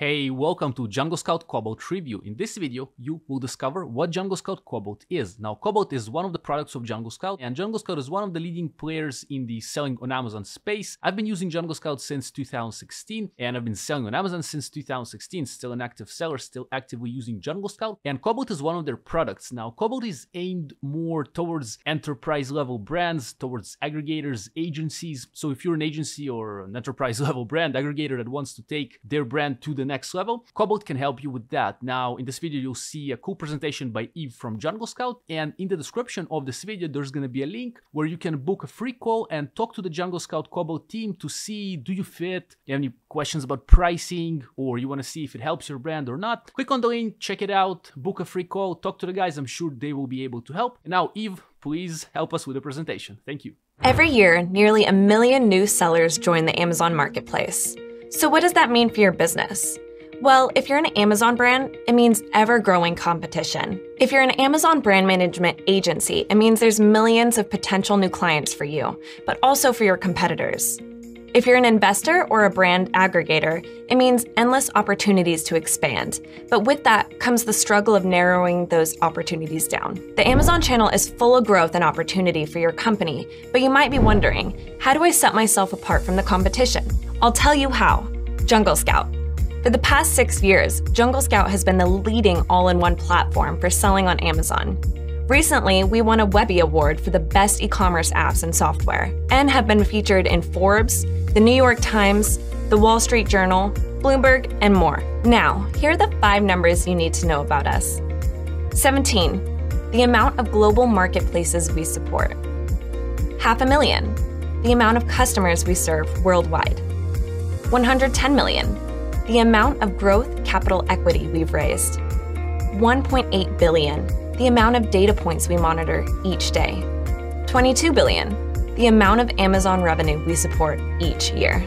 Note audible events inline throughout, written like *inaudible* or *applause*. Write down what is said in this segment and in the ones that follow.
Hey, welcome to Jungle Scout Cobalt review. In this video, you will discover what Jungle Scout Cobalt is. Now, Cobalt is one of the products of Jungle Scout, and Jungle Scout is one of the leading players in the selling on Amazon space. I've been using Jungle Scout since 2016, and I've been selling on Amazon since 2016, still an active seller, still actively using Jungle Scout, and Cobalt is one of their products. Now, Cobalt is aimed more towards enterprise level brands, towards aggregators, agencies. So if you're an agency or an enterprise *laughs* level brand aggregator that wants to take their brand to the next level, Cobalt can help you with that. Now, in this video, you'll see a cool presentation by Eve from Jungle Scout, and in the description of this video, there's gonna be a link where you can book a free call and talk to the Jungle Scout Cobalt team to see do you fit, you have any questions about pricing, or you wanna see if it helps your brand or not. Click on the link, check it out, book a free call, talk to the guys, I'm sure they will be able to help. And now, Eve, please help us with the presentation. Thank you. Every year, nearly a million new sellers join the Amazon marketplace. So, what does that mean for your business? Well, if you're an Amazon brand, it means ever growing competition. If you're an Amazon brand management agency, it means there's millions of potential new clients for you, but also for your competitors. If you're an investor or a brand aggregator, it means endless opportunities to expand. But with that comes the struggle of narrowing those opportunities down. The Amazon channel is full of growth and opportunity for your company, but you might be wondering how do I set myself apart from the competition? I'll tell you how Jungle Scout. For the past six years, Jungle Scout has been the leading all in one platform for selling on Amazon. Recently, we won a Webby Award for the best e commerce apps and software, and have been featured in Forbes, the New York Times, the Wall Street Journal, Bloomberg, and more. Now, here are the five numbers you need to know about us 17. The amount of global marketplaces we support, half a million. The amount of customers we serve worldwide, 110 million the amount of growth capital equity we've raised. 1.8 billion, the amount of data points we monitor each day. 22 billion, the amount of Amazon revenue we support each year.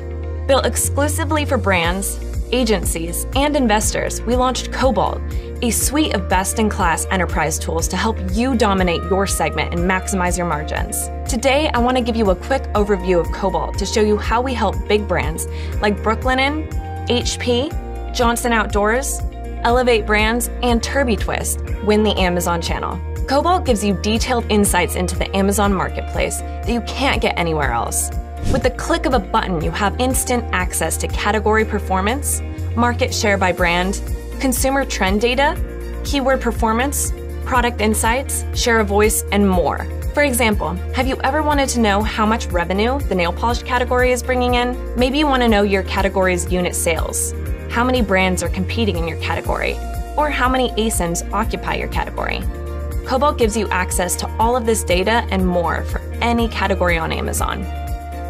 Built exclusively for brands, agencies, and investors, we launched Cobalt, a suite of best in class enterprise tools to help you dominate your segment and maximize your margins. Today, I want to give you a quick overview of Cobalt to show you how we help big brands like Brooklinen, HP, Johnson Outdoors, Elevate Brands, and Turbie Twist win the Amazon channel. Cobalt gives you detailed insights into the Amazon marketplace that you can't get anywhere else. With the click of a button, you have instant access to category performance, market share by brand, consumer trend data, keyword performance, product insights, share of voice, and more. For example, have you ever wanted to know how much revenue the nail polish category is bringing in? Maybe you want to know your category's unit sales, how many brands are competing in your category, or how many ASINs occupy your category. Cobalt gives you access to all of this data and more for any category on Amazon.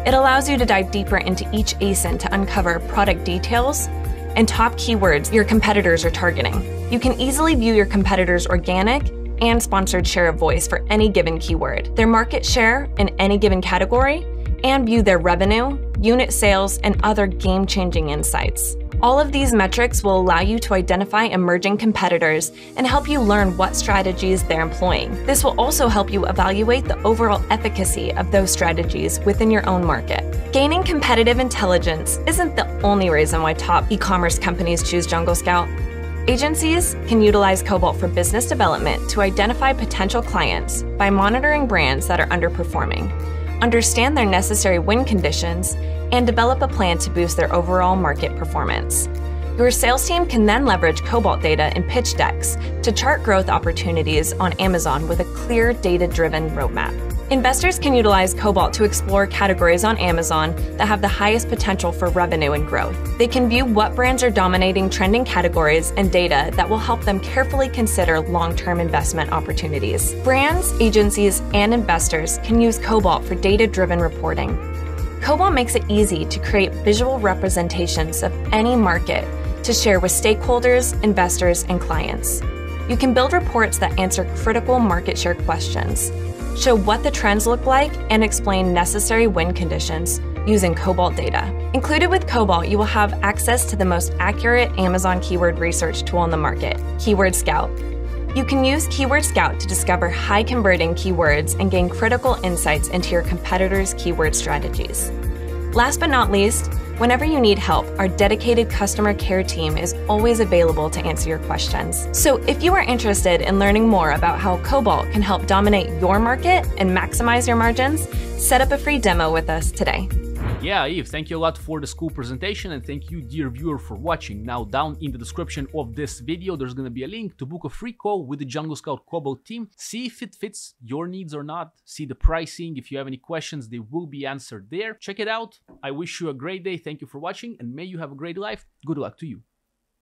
It allows you to dive deeper into each ASIN to uncover product details and top keywords your competitors are targeting. You can easily view your competitors' organic and sponsored share of voice for any given keyword, their market share in any given category, and view their revenue, unit sales, and other game changing insights. All of these metrics will allow you to identify emerging competitors and help you learn what strategies they're employing. This will also help you evaluate the overall efficacy of those strategies within your own market. Gaining competitive intelligence isn't the only reason why top e commerce companies choose Jungle Scout. Agencies can utilize Cobalt for business development to identify potential clients by monitoring brands that are underperforming, understand their necessary win conditions, and develop a plan to boost their overall market performance. Your sales team can then leverage Cobalt data in pitch decks to chart growth opportunities on Amazon with a clear data driven roadmap. Investors can utilize Cobalt to explore categories on Amazon that have the highest potential for revenue and growth. They can view what brands are dominating trending categories and data that will help them carefully consider long term investment opportunities. Brands, agencies, and investors can use Cobalt for data driven reporting. Cobalt makes it easy to create visual representations of any market to share with stakeholders, investors, and clients. You can build reports that answer critical market share questions show what the trends look like, and explain necessary wind conditions using Cobalt data. Included with Cobalt, you will have access to the most accurate Amazon keyword research tool on the market, Keyword Scout. You can use Keyword Scout to discover high converting keywords and gain critical insights into your competitors' keyword strategies. Last but not least, Whenever you need help, our dedicated customer care team is always available to answer your questions. So if you are interested in learning more about how Cobalt can help dominate your market and maximize your margins, set up a free demo with us today. Yeah, Eve, thank you a lot for this cool presentation and thank you dear viewer for watching. Now down in the description of this video there's gonna be a link to book a free call with the Jungle Scout Cobalt team. See if it fits your needs or not. See the pricing. If you have any questions they will be answered there. Check it out. I wish you a great day. Thank you for watching and may you have a great life. Good luck to you.